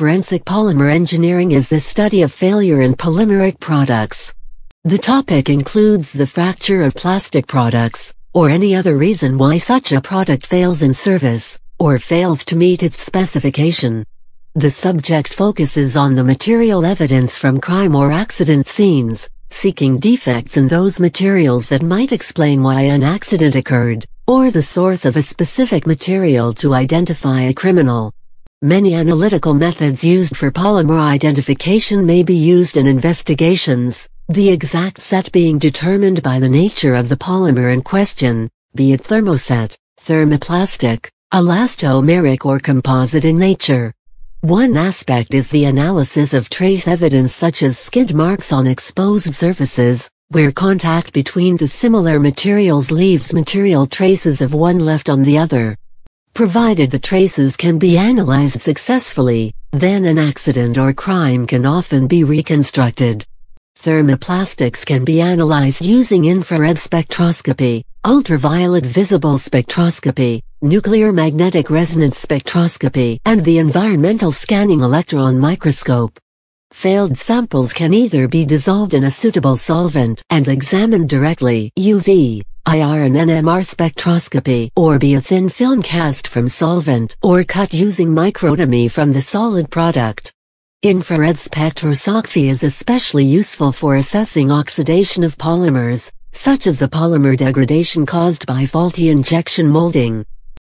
Forensic polymer engineering is the study of failure in polymeric products. The topic includes the fracture of plastic products, or any other reason why such a product fails in service, or fails to meet its specification. The subject focuses on the material evidence from crime or accident scenes, seeking defects in those materials that might explain why an accident occurred, or the source of a specific material to identify a criminal. Many analytical methods used for polymer identification may be used in investigations, the exact set being determined by the nature of the polymer in question, be it thermoset, thermoplastic, elastomeric or composite in nature. One aspect is the analysis of trace evidence such as skid marks on exposed surfaces, where contact between dissimilar materials leaves material traces of one left on the other. Provided the traces can be analyzed successfully, then an accident or crime can often be reconstructed. Thermoplastics can be analyzed using infrared spectroscopy, ultraviolet visible spectroscopy, nuclear magnetic resonance spectroscopy, and the environmental scanning electron microscope. Failed samples can either be dissolved in a suitable solvent and examined directly UV, IR and NMR spectroscopy or be a thin film cast from solvent or cut using microtomy from the solid product. Infrared spectroscopy is especially useful for assessing oxidation of polymers, such as the polymer degradation caused by faulty injection molding.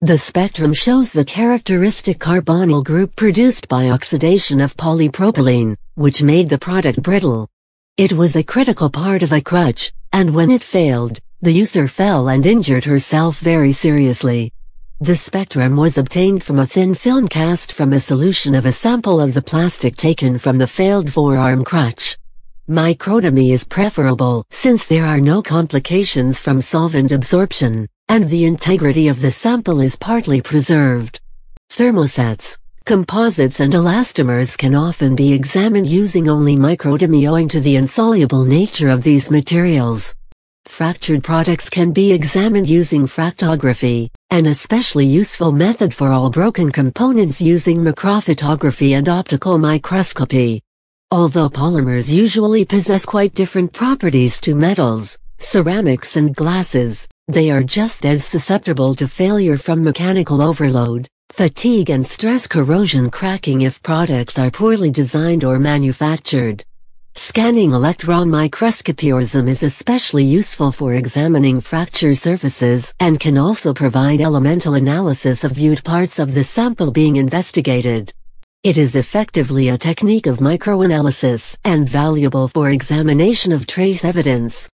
The spectrum shows the characteristic carbonyl group produced by oxidation of polypropylene, which made the product brittle. It was a critical part of a crutch, and when it failed, the user fell and injured herself very seriously. The spectrum was obtained from a thin film cast from a solution of a sample of the plastic taken from the failed forearm crutch. Microtomy is preferable since there are no complications from solvent absorption, and the integrity of the sample is partly preserved. Thermosets, composites and elastomers can often be examined using only microtomy owing to the insoluble nature of these materials. Fractured products can be examined using fractography, an especially useful method for all broken components using macrophotography and optical microscopy. Although polymers usually possess quite different properties to metals, ceramics and glasses, they are just as susceptible to failure from mechanical overload, fatigue and stress corrosion cracking if products are poorly designed or manufactured. Scanning electron microscopy is especially useful for examining fracture surfaces and can also provide elemental analysis of viewed parts of the sample being investigated. It is effectively a technique of microanalysis and valuable for examination of trace evidence.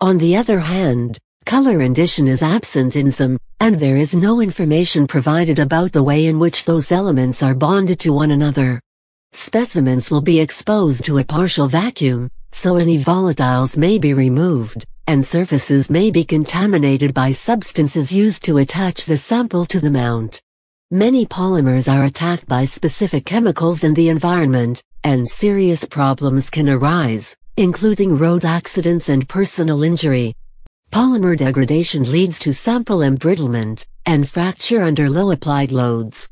On the other hand, color addition is absent in some, and there is no information provided about the way in which those elements are bonded to one another. Specimens will be exposed to a partial vacuum, so any volatiles may be removed, and surfaces may be contaminated by substances used to attach the sample to the mount. Many polymers are attacked by specific chemicals in the environment, and serious problems can arise, including road accidents and personal injury. Polymer degradation leads to sample embrittlement, and fracture under low applied loads.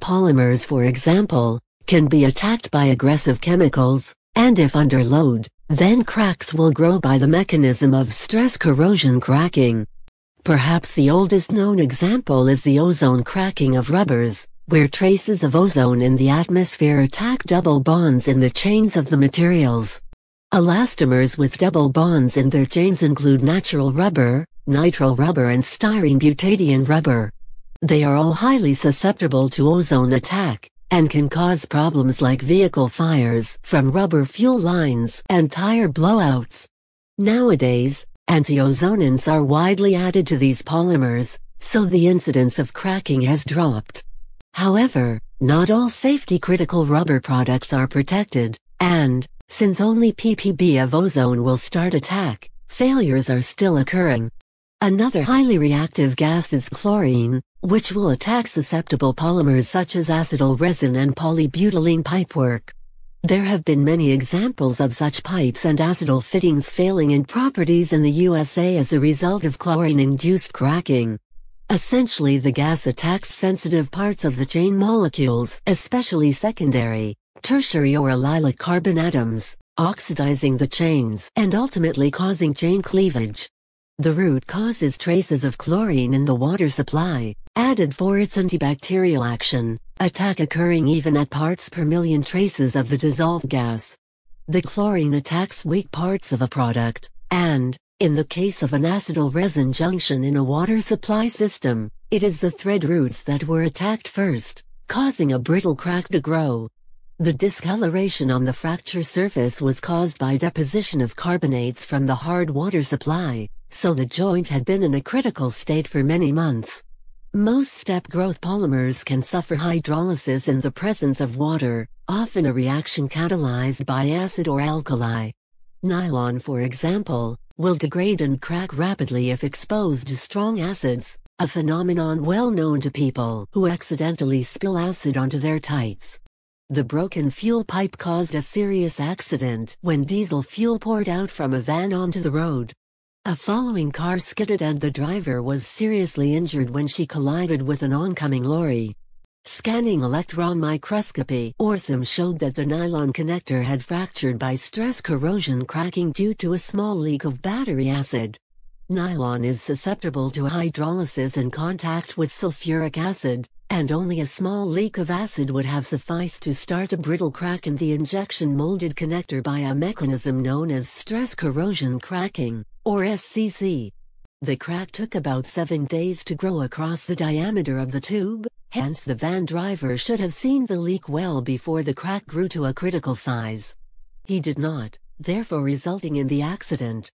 Polymers for example, can be attacked by aggressive chemicals, and if under load, then cracks will grow by the mechanism of stress corrosion cracking. Perhaps the oldest known example is the ozone cracking of rubbers, where traces of ozone in the atmosphere attack double bonds in the chains of the materials. Elastomers with double bonds in their chains include natural rubber, nitrile rubber and styrene butadiene rubber. They are all highly susceptible to ozone attack, and can cause problems like vehicle fires from rubber fuel lines and tire blowouts. Nowadays, Antiozonants are widely added to these polymers, so the incidence of cracking has dropped. However, not all safety-critical rubber products are protected, and, since only ppb of ozone will start attack, failures are still occurring. Another highly reactive gas is chlorine, which will attack susceptible polymers such as acetal resin and polybutylene pipework. There have been many examples of such pipes and acetal fittings failing in properties in the USA as a result of chlorine-induced cracking. Essentially the gas attacks sensitive parts of the chain molecules, especially secondary, tertiary or allylic carbon atoms, oxidizing the chains and ultimately causing chain cleavage. The root cause is traces of chlorine in the water supply, added for its antibacterial action, attack occurring even at parts per million traces of the dissolved gas. The chlorine attacks weak parts of a product, and, in the case of an acetal resin junction in a water supply system, it is the thread roots that were attacked first, causing a brittle crack to grow. The discoloration on the fracture surface was caused by deposition of carbonates from the hard water supply, so the joint had been in a critical state for many months. Most step growth polymers can suffer hydrolysis in the presence of water, often a reaction catalyzed by acid or alkali. Nylon for example, will degrade and crack rapidly if exposed to strong acids, a phenomenon well known to people who accidentally spill acid onto their tights. The broken fuel pipe caused a serious accident when diesel fuel poured out from a van onto the road. A following car skidded and the driver was seriously injured when she collided with an oncoming lorry. Scanning electron microscopy or ESEM showed that the nylon connector had fractured by stress corrosion cracking due to a small leak of battery acid. Nylon is susceptible to hydrolysis in contact with sulfuric acid, and only a small leak of acid would have sufficed to start a brittle crack in the injection molded connector by a mechanism known as stress corrosion cracking, or SCC. The crack took about seven days to grow across the diameter of the tube, hence the van driver should have seen the leak well before the crack grew to a critical size. He did not, therefore resulting in the accident.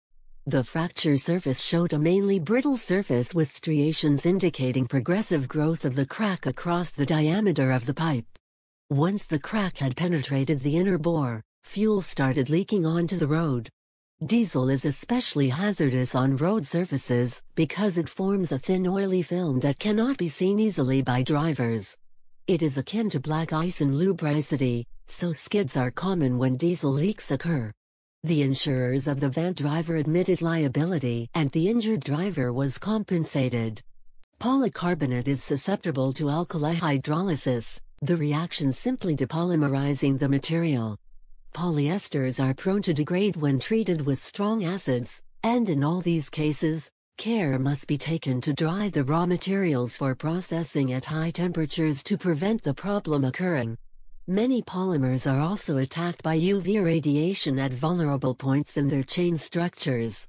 The fracture surface showed a mainly brittle surface with striations indicating progressive growth of the crack across the diameter of the pipe. Once the crack had penetrated the inner bore, fuel started leaking onto the road. Diesel is especially hazardous on road surfaces because it forms a thin oily film that cannot be seen easily by drivers. It is akin to black ice in lubricity, so skids are common when diesel leaks occur. The insurers of the van driver admitted liability and the injured driver was compensated. Polycarbonate is susceptible to alkali hydrolysis, the reaction simply depolymerizing the material. Polyesters are prone to degrade when treated with strong acids, and in all these cases, care must be taken to dry the raw materials for processing at high temperatures to prevent the problem occurring. Many polymers are also attacked by UV radiation at vulnerable points in their chain structures.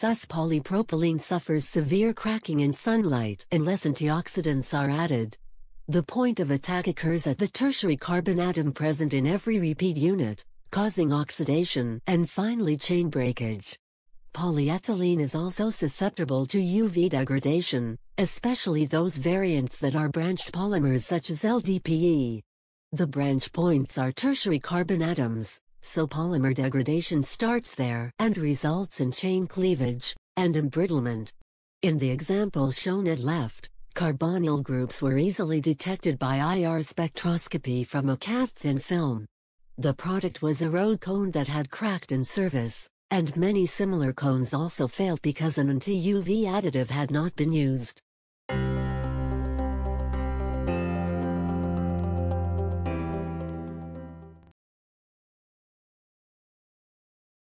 Thus polypropylene suffers severe cracking in sunlight unless antioxidants are added. The point of attack occurs at the tertiary carbon atom present in every repeat unit, causing oxidation and finally chain breakage. Polyethylene is also susceptible to UV degradation, especially those variants that are branched polymers such as LDPE. The branch points are tertiary carbon atoms, so polymer degradation starts there and results in chain cleavage and embrittlement. In the example shown at left, carbonyl groups were easily detected by IR spectroscopy from a cast-thin film. The product was a road cone that had cracked in service, and many similar cones also failed because an anti-UV additive had not been used.